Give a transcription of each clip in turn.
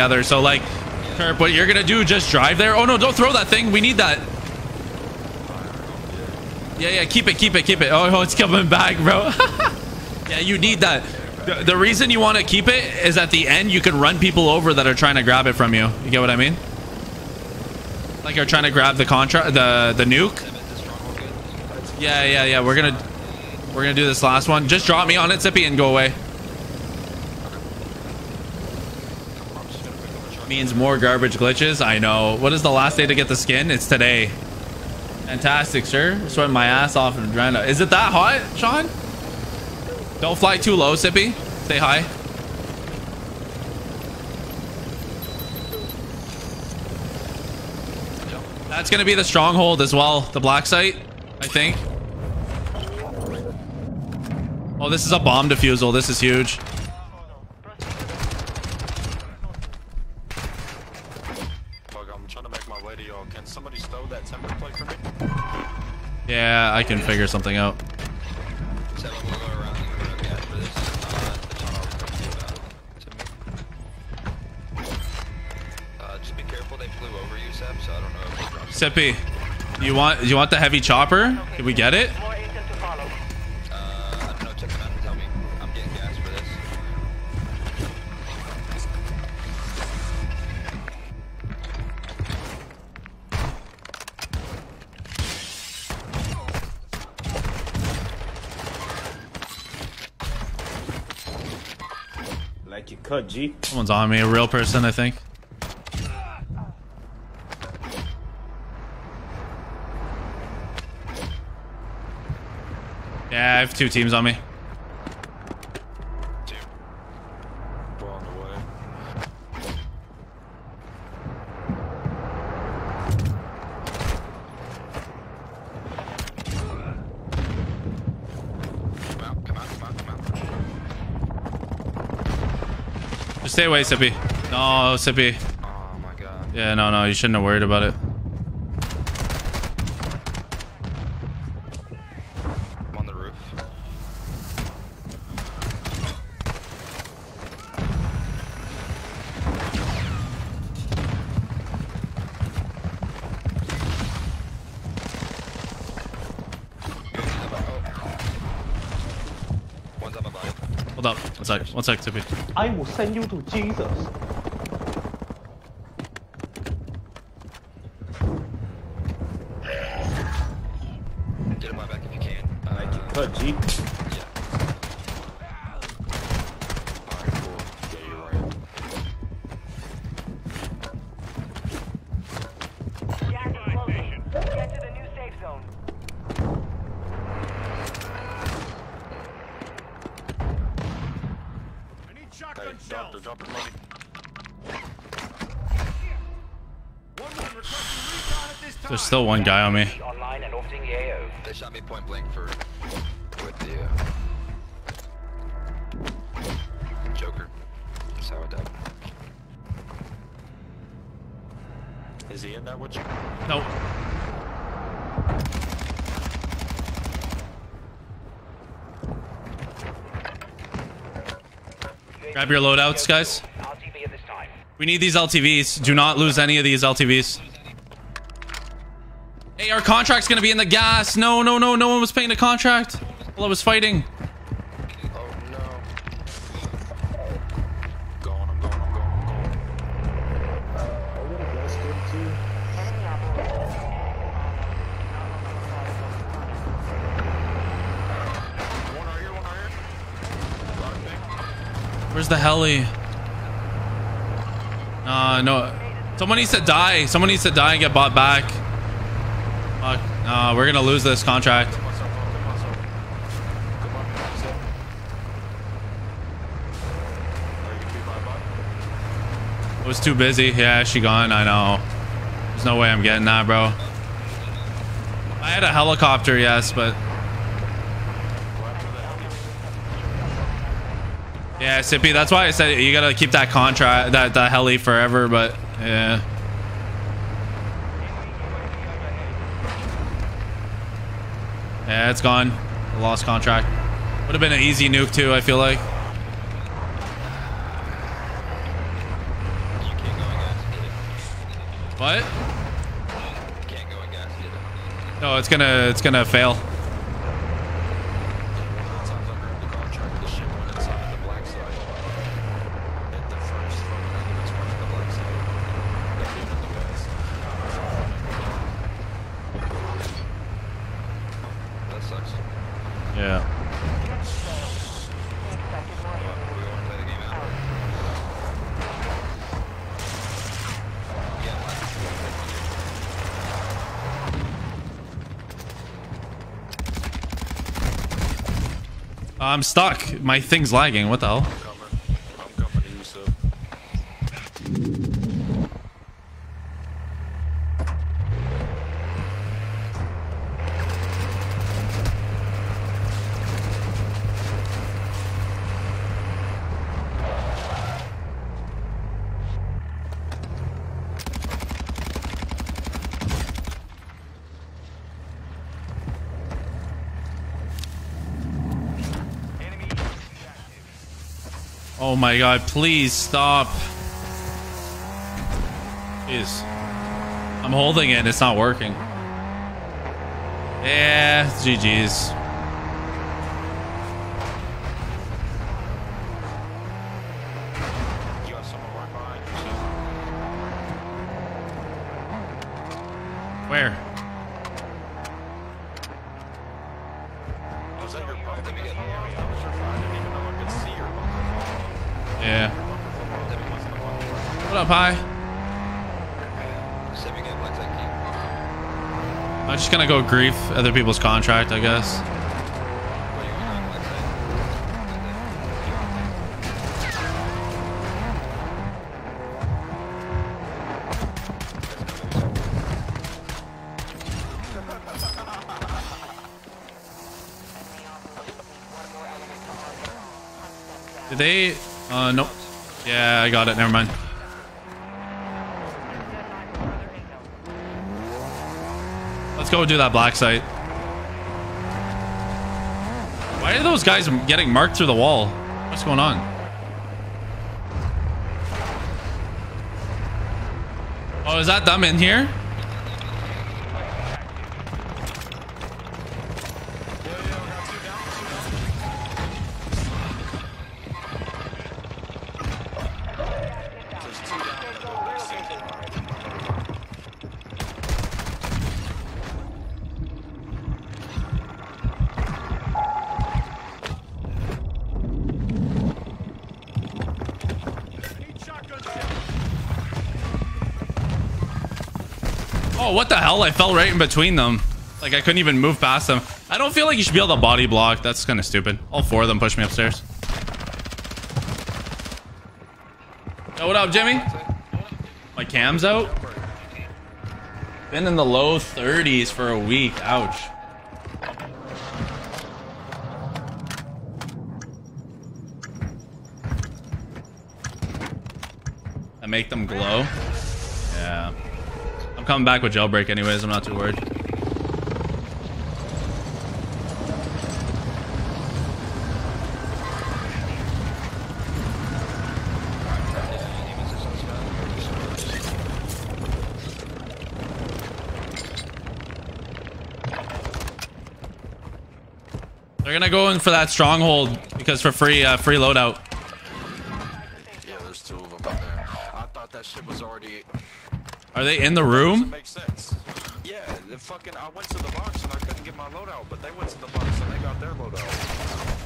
together. So like, Turp, what you're gonna do? Just drive there. Oh no, don't throw that thing. We need that. Yeah, yeah, keep it, keep it, keep it. Oh, it's coming back, bro. yeah, you need that. The, the reason you want to keep it is at the end you can run people over that are trying to grab it from you. You get what I mean? Like you're trying to grab the contract, the the nuke. Yeah, yeah, yeah. We're gonna we're gonna do this last one. Just drop me on it, Zippy, and go away. Means more garbage glitches. I know. What is the last day to get the skin? It's today. Fantastic, sir. Sweating my ass off and in Adrena. Is it that hot, Sean? Don't fly too low, Sippy. Stay high. That's gonna be the stronghold as well. The black site, I think. Oh, this is a bomb defusal. This is huge. I'm trying to make my way to y'all. Can somebody stow that timber plate for me? Yeah, I can figure something out. Uh, just be careful. They flew over you, Sep, so I don't know if they dropped Sippy, you want you want the heavy chopper? Can we get it? You cut, G. Someone's on me. A real person, I think. Yeah, I have two teams on me. We're on the way. Come out, come out, come out, come out. Just stay away, Sippy. No, Sippy. Oh my god. Yeah, no, no, you shouldn't have worried about it. I'm on the roof. One's on my. Hold up. One sec. One sec, Sippy. I will send you to Jesus. Get him my back if you can. Uh, Like you cut, G. Hey, doctor, drop the money. There's still one guy on me. Online and orbiting the AO. They shot me point blank for with the uh, Joker. That's how I died. Is he in there with you? Grab your loadouts, guys. We need these LTVs. Do not lose any of these LTVs. Hey, our contract's gonna be in the gas. No, no, no. No one was paying the contract while I was fighting. Oh no. Going, I'm going, I'm going, I'm going. One right here, one right here. Black thing. Where's the heli? Uh, no. Someone needs to die. Someone needs to die and get bought back. Fuck. Uh, we're gonna lose this contract. Come on, son, come on, son. Come on, man. Step. Are you gonna be bye-bye? I was too busy. Yeah, she gone. I know. There's no way I'm getting that, bro. I had a helicopter, yes, but What happened to the heli? Yeah, Sippy. That's why I said you gotta keep that contract, that that heli forever. But yeah, yeah, it's gone. Lost contract. Would have been an easy nuke too. I feel like. What? No, it's gonna it's gonna fail. Times I grabbed the contract, the shit went inside the black site. Hit the first fucking ambulance went in the black site. That hit in the west. That sucks. Yeah. We want to play the game out. Yeah, I'm stuck. My thing's lagging. What the hell? I'm coming. I'm coming to you, sir. Oh my god, please stop. Jeez. I'm holding it, it's not working. Yeah, GG's. Yeah. What up, hi? I'm just gonna go grief other people's contract, I guess. They? Uh, nope. Yeah, I got it. Never mind. Let's go do that black site. Why are those guys getting marked through the wall? What's going on? Oh, is that them in here? Oh, what the hell? I fell right in between them. Like, I couldn't even move past them. I don't feel like you should be able to body block. That's kind of stupid. All four of them push me upstairs. Yo, what up, Jimmy? My cam's out? Been in the low 30s for a week. Ouch. I make them glow? Coming back with jailbreak anyways. I'm not too worried. They're gonna go in for that stronghold because for free, uh, free loadout. Yeah, there's two of them up there. I thought that shit was already. Are they in the room? make sense. Yeah, the fucking. I went to the box and I couldn't get my loadout, but they went to the box and they got their loadout.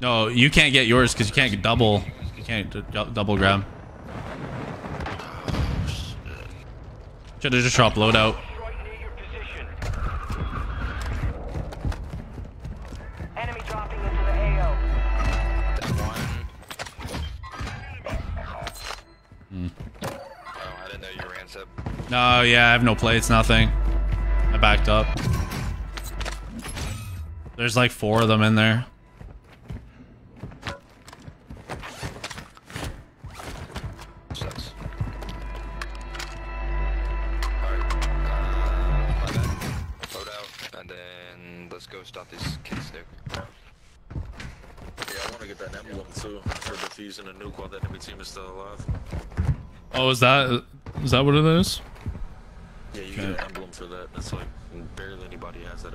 No, you can't get yours because you can't double. You can't double grab. Oh, Should have just dropped loadout. Oh, I didn't know you ran sub. No, yeah, I have no plates, nothing. I backed up. There's like four of them in there. Sucks. Alright. Uh, my bad. Load out, and then let's go stop these kids, dude. Yeah, I want to get that emblem too for defusing a nuke while the enemy team is still alive. Oh, is that is that what it is? Yeah, you get an emblem for that. That's like barely anybody has that